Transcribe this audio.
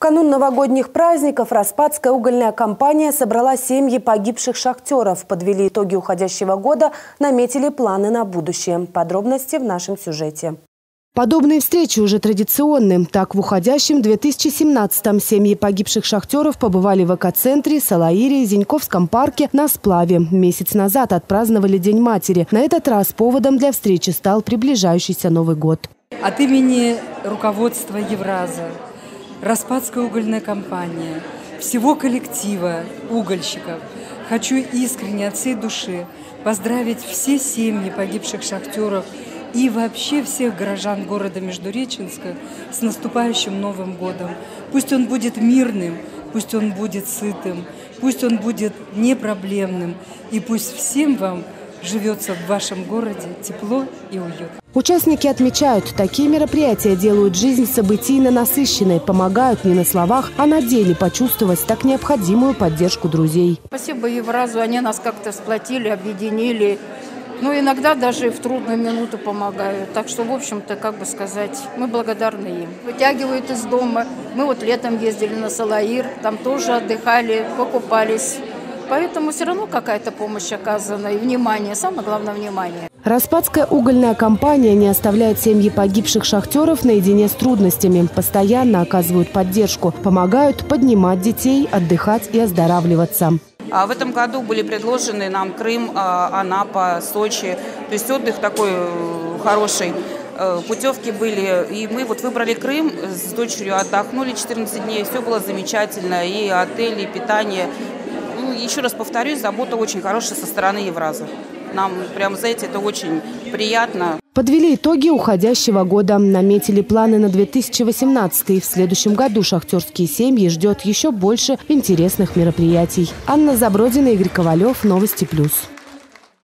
канун новогодних праздников Распадская угольная компания собрала семьи погибших шахтеров. Подвели итоги уходящего года, наметили планы на будущее. Подробности в нашем сюжете. Подобные встречи уже традиционны. Так, в уходящем 2017-м семьи погибших шахтеров побывали в экоцентре, Салаире, Зиньковском парке на сплаве. Месяц назад отпраздновали День матери. На этот раз поводом для встречи стал приближающийся Новый год. От имени руководства Евраза Распадская угольная компания, всего коллектива угольщиков. Хочу искренне от всей души поздравить все семьи погибших шахтеров и вообще всех горожан города Междуреченска с наступающим Новым годом. Пусть он будет мирным, пусть он будет сытым, пусть он будет непроблемным, и пусть всем вам – живется в вашем городе тепло и уют. Участники отмечают, такие мероприятия делают жизнь событийно насыщенной, помогают не на словах, а на деле почувствовать так необходимую поддержку друзей. Спасибо Евразу, они нас как-то сплотили, объединили. Ну, иногда даже в трудную минуту помогают. Так что, в общем-то, как бы сказать, мы благодарны им. Вытягивают из дома. Мы вот летом ездили на Салаир, там тоже отдыхали, покупались. Поэтому все равно какая-то помощь оказана и внимание, самое главное внимание. Распадская угольная компания не оставляет семьи погибших шахтеров наедине с трудностями. Постоянно оказывают поддержку, помогают поднимать детей, отдыхать и оздоравливаться. А в этом году были предложены нам Крым, а, Анапа, Сочи. То есть отдых такой э, хороший. Э, путевки были, и мы вот выбрали Крым, с дочерью отдохнули 14 дней, все было замечательно, и отель, и питание еще раз повторюсь, забота очень хорошая со стороны Евраза. Нам прям, знаете, это очень приятно. Подвели итоги уходящего года. Наметили планы на 2018. В следующем году шахтерские семьи ждет еще больше интересных мероприятий. Анна Забродина, Игорь Ковалев. Новости плюс.